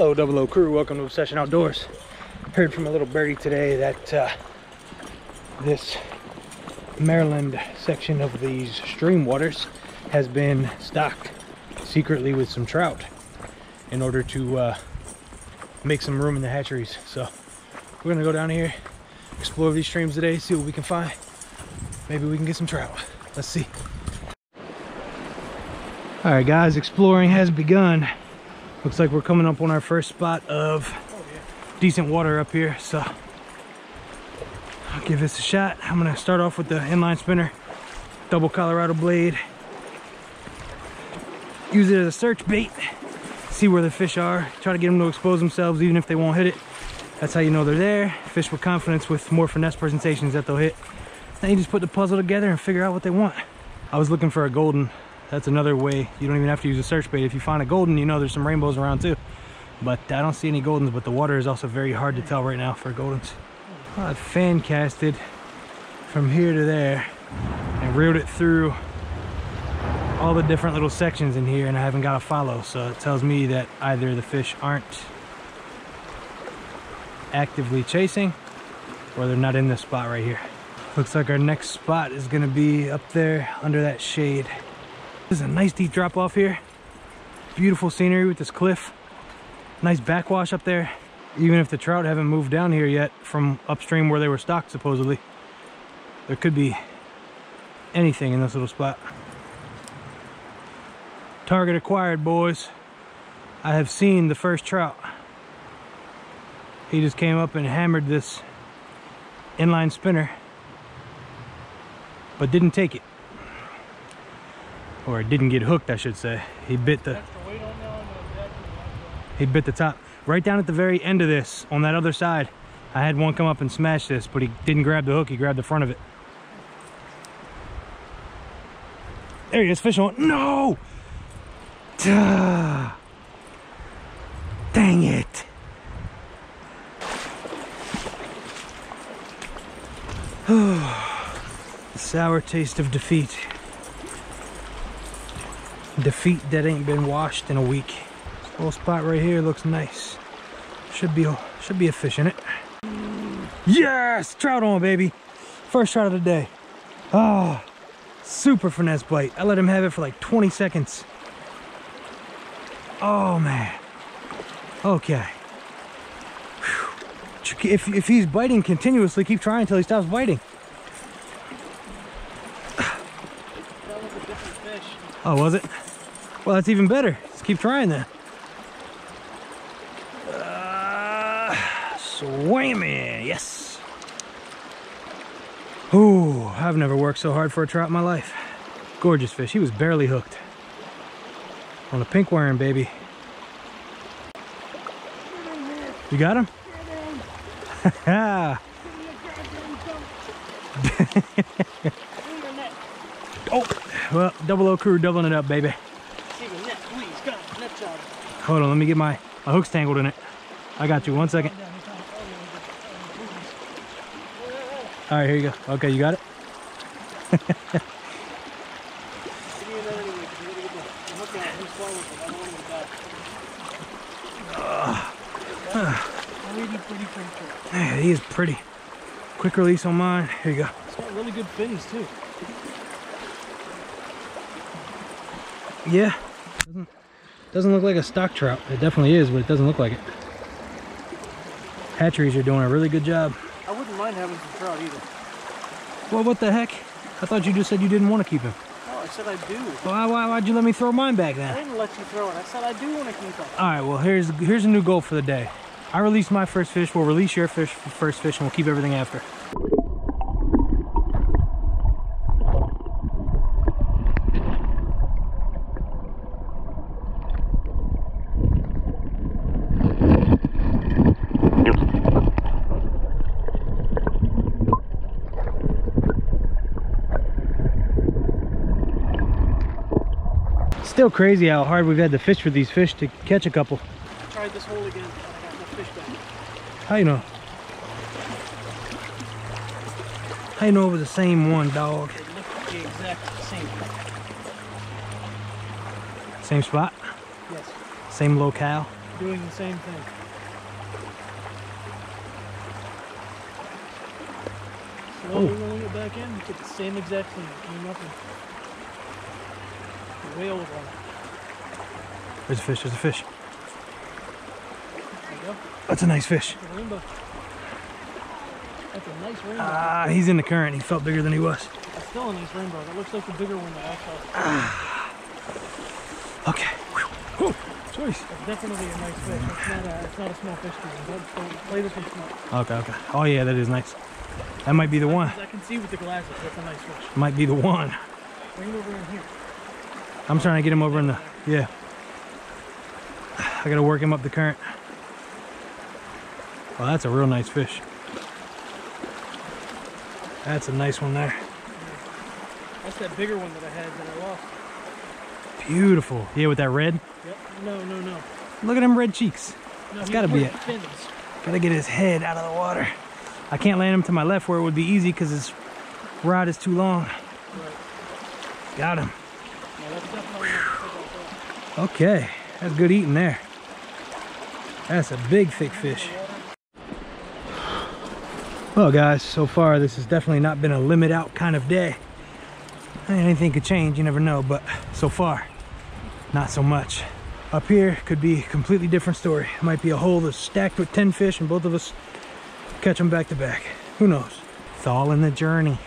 Hello, Double O crew. Welcome to Obsession Outdoors. Heard from a little birdie today that uh, this Maryland section of these stream waters has been stocked secretly with some trout in order to uh, make some room in the hatcheries. So we're gonna go down here, explore these streams today, see what we can find. Maybe we can get some trout. Let's see. All right, guys, exploring has begun. Looks like we're coming up on our first spot of decent water up here. So I'll give this a shot. I'm gonna start off with the inline spinner, double Colorado blade. Use it as a search bait. See where the fish are. Try to get them to expose themselves even if they won't hit it. That's how you know they're there. Fish with confidence with more finesse presentations that they'll hit. Then you just put the puzzle together and figure out what they want. I was looking for a golden that's another way you don't even have to use a search bait. If you find a golden you know there's some rainbows around too. But i don't see any goldens but the water is also very hard to tell right now for goldens. I fan casted from here to there and reeled it through all the different little sections in here and i haven't got a follow. So it tells me that either the fish aren't actively chasing or they're not in this spot right here. Looks like our next spot is going to be up there under that shade this is a nice deep drop off here. Beautiful scenery with this cliff. Nice backwash up there. Even if the trout haven't moved down here yet from upstream where they were stocked supposedly, there could be anything in this little spot. Target acquired, boys. I have seen the first trout. He just came up and hammered this inline spinner, but didn't take it or it didn't get hooked I should say. He bit the he bit the top. Right down at the very end of this on that other side I had one come up and smash this but he didn't grab the hook he grabbed the front of it. There he is fish on. No! Duh. dang it. The sour taste of defeat defeat that ain't been washed in a week. This little spot right here looks nice. Should be should be a fish in it. Yes! Trout on, baby. First trout of the day. Ah, oh, super finesse bite. I let him have it for like 20 seconds. Oh, man. Okay. If, if he's biting continuously, keep trying until he stops biting. Oh, was it? Well, that's even better. Let's keep trying that. Uh, yes. Ooh, I've never worked so hard for a trout in my life. Gorgeous fish. He was barely hooked. On a pink worm, baby. You got him? oh, well, double O crew doubling it up, baby. Hold on, let me get my, my hooks tangled in it. I got you, one second. All right, here you go. Okay, you got it? Yeah, he is pretty. Quick release on mine. Here you go. It's got really good fins too. Yeah. Doesn't look like a stock trout. It definitely is, but it doesn't look like it. Hatcheries are doing a really good job. I wouldn't mind having some trout either. Well, what the heck? I thought you just said you didn't want to keep him. No, I said I do. Why, why, why'd you let me throw mine back then? I didn't let you throw it. I said I do want to keep him. All right, well, here's here's a new goal for the day. I release my first fish, we'll release your fish first fish, and we'll keep everything after. Still crazy how hard we've had to fish for these fish to catch a couple. I tried this hole again. I got no fish down. How you know? How you know it was the same one, dog? It looked the exact same. Same spot? Yes. Same locale? doing the same thing. Slowly Oh. rolling it back in, get the same exact thing. It came up and the whale was on it. There's a fish, there's a fish. There. That's a nice fish. That's a rainbow. That's a nice rainbow. Ah, he's in the current. He felt bigger than he was. That's still a nice rainbow. That looks like the bigger one that I saw. Okay. Oh, choice. That's definitely a nice fish. It's not a, it's not a small fish to me. Don't, don't play this one small. Okay, okay. Oh yeah, that is nice. That might be the one. I can see with the glasses. That's a nice fish. Might be the one. Bring it over in here. I'm trying to get him over in the, yeah. I gotta work him up the current. Well, that's a real nice fish. That's a nice one there. That's that bigger one that I had that I lost. Beautiful. Yeah, with that red. Yep. No, no, no. Look at them red cheeks. no It's he gotta be it. Fins. Gotta get his head out of the water. I can't land him to my left where it would be easy because his rod is too long. Right. Got him. Okay, that's good eating there. That's a big, thick fish. Well, guys, so far this has definitely not been a limit out kind of day. Anything could change, you never know, but so far, not so much. Up here could be a completely different story. It might be a hole that's stacked with 10 fish and both of us catch them back to back. Who knows? It's all in the journey.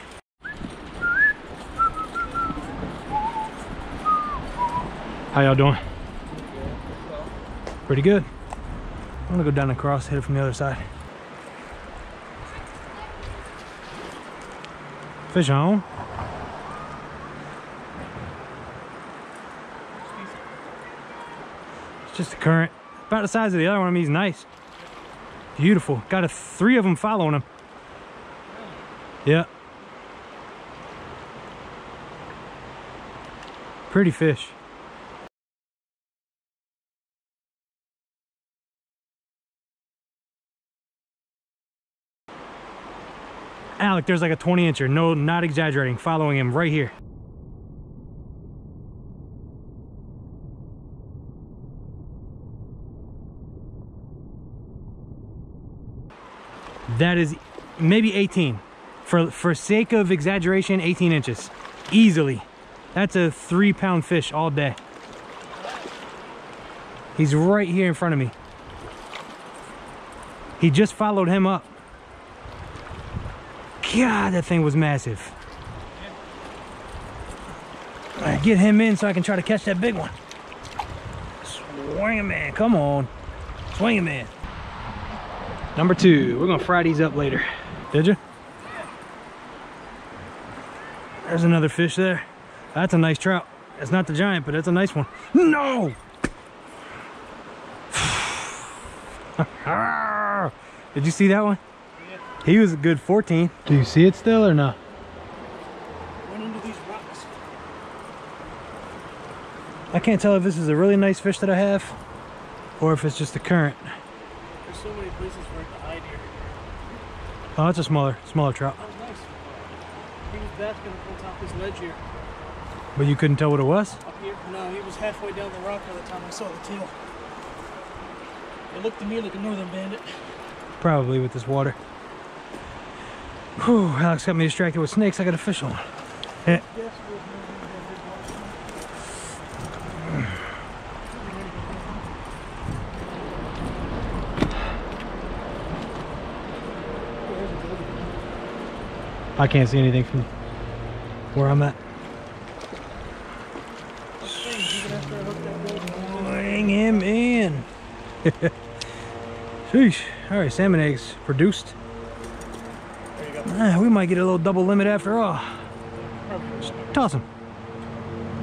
How y'all doing? Pretty good. I'm gonna go down across, hit it from the other side. Fish on. It's just a current. About the size of the other one. I mean, he's nice. Beautiful. Got a three of them following him. Yeah. Pretty fish. Alec, there's like a 20 incher. No, not exaggerating. Following him right here. That is maybe 18. For, for sake of exaggeration, 18 inches. Easily. That's a three pound fish all day. He's right here in front of me. He just followed him up. God, that thing was massive. Get him in so I can try to catch that big one. Swing him, man. Come on. Swing him, man. Number two. We're to fry these up later. Did you? There's another fish there. That's a nice trout. It's not the giant, but it's a nice one. No! Ah! Did you see that one? He was a good 14. Do you see it still or not? Went into these rocks. I can't tell if this is a really nice fish that I have or if it's just the current. There's so many places for it to hide here. Oh, it's a smaller, smaller trout. That was nice. He was basking on top of this ledge here. But you couldn't tell what it was? Up here? No, he was halfway down the rock by the time I saw the tail. It looked to me like a northern banded. Probably with this water. Whew, Alex got me distracted with snakes. I got a fish on. I can't see anything from where I'm at. Bring him in. Sheesh. All right, salmon eggs produced. Ah, we might get a little double limit after all. Probably. Toss him.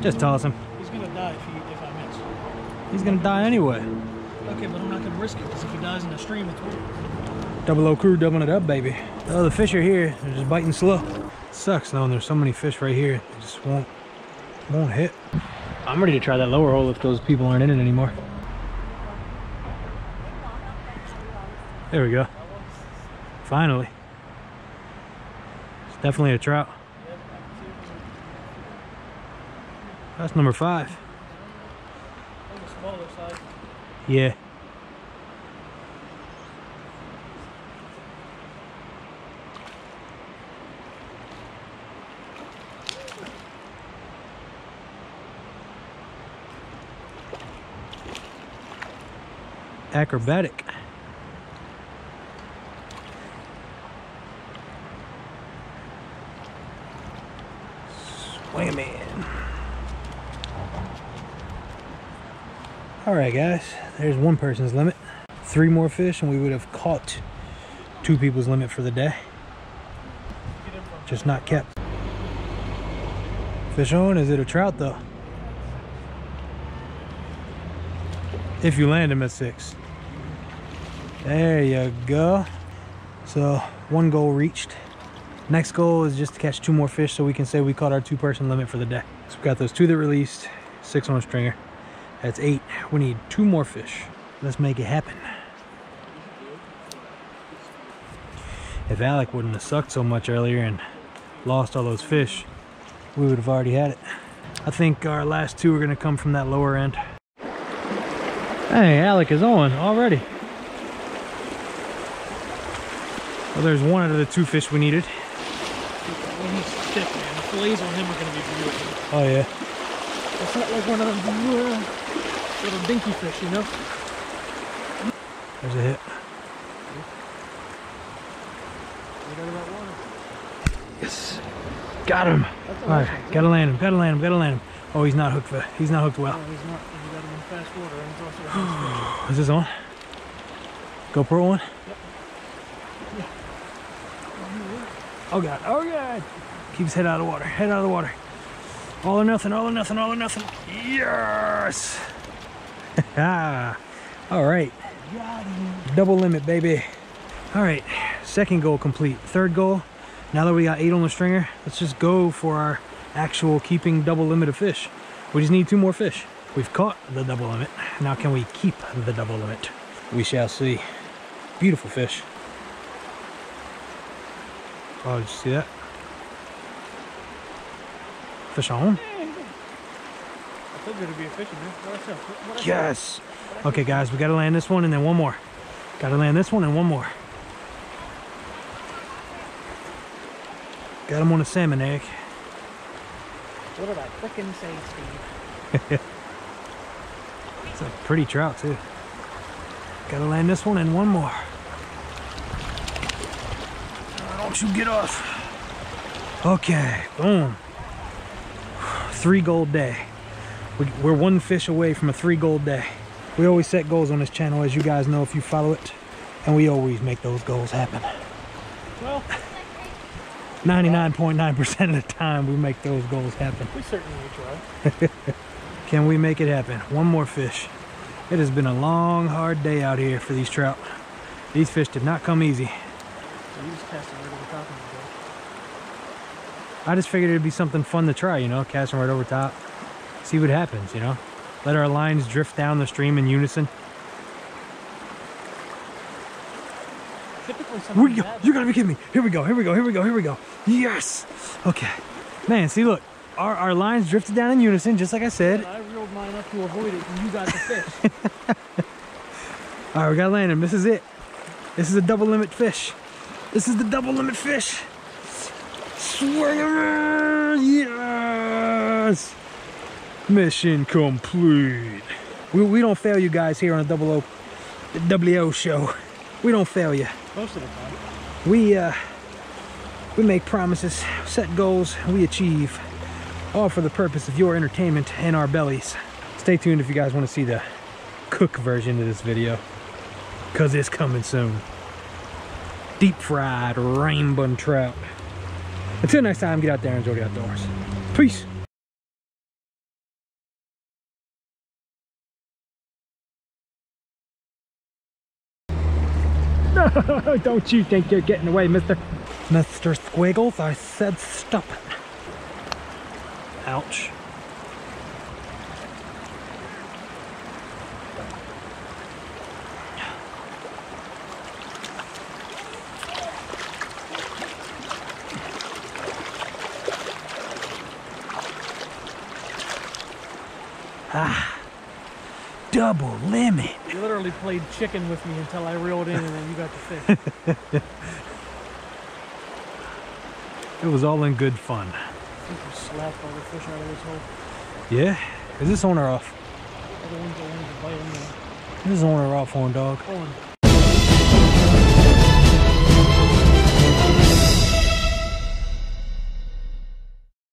Just toss him. He's gonna die if, he, if I miss. He's gonna die anyway. Okay, but I'm not gonna risk it because if he dies in the stream, it's weird. Double O crew doubling it up, baby. Oh, the fish are here. They're just biting slow. Sucks knowing there's so many fish right here. They just won't, won't hit. I'm ready to try that lower hole if those people aren't in it anymore. There we go. Finally. Definitely a trout. That's number five. Yeah. Acrobatic. All right, guys, there's one person's limit. Three more fish and we would have caught two people's limit for the day. Just not kept. Fish on, is it a trout though? If you land him at six. There you go. So one goal reached. Next goal is just to catch two more fish so we can say we caught our two person limit for the day. So we got those two that released, six on a stringer. That's eight. We need two more fish. Let's make it happen. If Alec wouldn't have sucked so much earlier and lost all those fish, we would have already had it. I think our last two are gonna come from that lower end. Hey, Alec is on already. Well, there's one out of the two fish we needed. When he's thick, man, the fillets on him are gonna be beautiful. Oh yeah. It's not like one of those uh, little dinky fish, you know? There's a hit. Right out of that. Yes. Got him. All right, gotta land him, gotta land him, gotta land him. Oh, he's not hooked. He's not hooked well. No, he's not. You got him in fast water, and it's also fish. Is this on? GoPro one? Oh god, oh god. Keep his head out of the water, head out of the water. All or nothing, all or nothing, all or nothing. Yes! Ah, all right. Double limit, baby. All right, second goal complete. Third goal, now that we got eight on the stringer, let's just go for our actual keeping double limit of fish. We just need two more fish. We've caught the double limit. Now can we keep the double limit? We shall see. Beautiful fish. Oh, did you see that? Fish on? I told you there'd be a fish in there. What I said? What I? Yes. Okay, guys, we gotta land this one and then one more. Gotta land this one and one more. Got him on a salmon egg. What did I frickin' say, Steve? It's a pretty trout too. Gotta land this one and one more. Don't you get off. Okay, boom. Three gold day. We- We're one fish away from a three gold day. We always set goals on this channel, as you guys know if you follow it, and we always make those goals happen. Well, 99.9% of the time, we make those goals happen. we certainly try. Can we make it happen? One more fish. It has been a long, hard day out here for these trout. These fish did not come easy. So you just cast it right over top of me, I just figured it'd be something fun to try, you know, casting right over top. See what happens, you know? Let our lines drift down the stream in unison. We go. bad. You gotta be kidding me. Here we go, here we go, here we go, here we go. Yes! Okay. Man, see, look. Our, our lines drifted down in unison, just like I said. I reeled mine up to avoid it, and you got the fish. All right, we gotta land him. This is it. This is a double limit fish. This is the double limit fish. Swing him. Yes. Mission complete. We, we don't fail you guys here on a double O, the WO show. We don't fail you. Most of the time. We uh, we make promises, set goals, we achieve. All for the purpose of your entertainment and our bellies. Stay tuned if you guys want to see the cook version of this video. Cause it's coming soon. Deep fried rainbow trout. Until next time, get out there and enjoy the outdoors. Peace. Don't you think you're getting away, mister? Mr. Squiggles, I said stop it. Ouch. Ah, double limit. You literally played chicken with me until I reeled in, and then you got the fish. It was all in good fun. I think you slapped all the fish out of this hole. Yeah? Is this on or off? The ones that to bite in there. This is the one we're out dog. On.